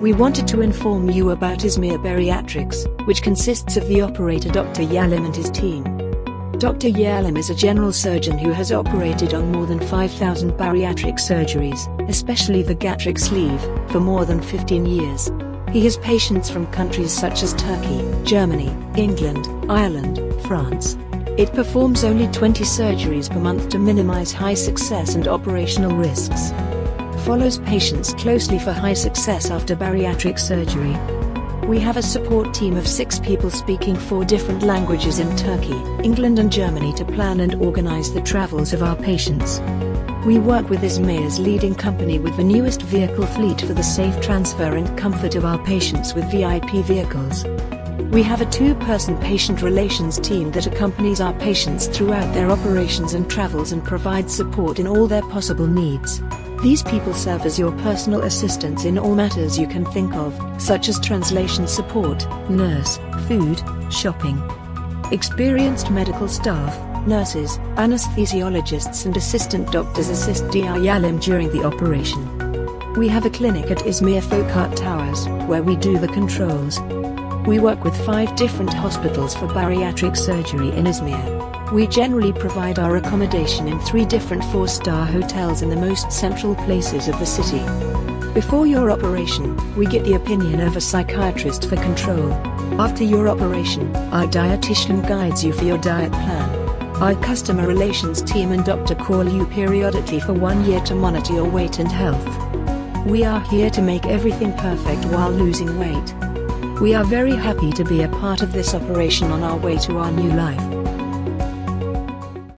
We wanted to inform you about Izmir Bariatrics, which consists of the operator Dr. Yalim and his team. Dr. Yalim is a general surgeon who has operated on more than 5,000 bariatric surgeries, especially the gastric sleeve, for more than 15 years. He has patients from countries such as Turkey, Germany, England, Ireland, France. It performs only 20 surgeries per month to minimize high success and operational risks follows patients closely for high success after bariatric surgery. We have a support team of six people speaking four different languages in Turkey, England and Germany to plan and organize the travels of our patients. We work with Izmir's leading company with the newest vehicle fleet for the safe transfer and comfort of our patients with VIP vehicles. We have a two-person patient relations team that accompanies our patients throughout their operations and travels and provides support in all their possible needs. These people serve as your personal assistants in all matters you can think of, such as translation support, nurse, food, shopping. Experienced medical staff, nurses, anesthesiologists and assistant doctors assist. Yalim during the operation. We have a clinic at Izmir Folkart Towers, where we do the controls. We work with five different hospitals for bariatric surgery in Izmir. We generally provide our accommodation in three different four-star hotels in the most central places of the city. Before your operation, we get the opinion of a psychiatrist for control. After your operation, our dietitian guides you for your diet plan. Our customer relations team and doctor call you periodically for one year to monitor your weight and health. We are here to make everything perfect while losing weight. We are very happy to be a part of this operation on our way to our new life.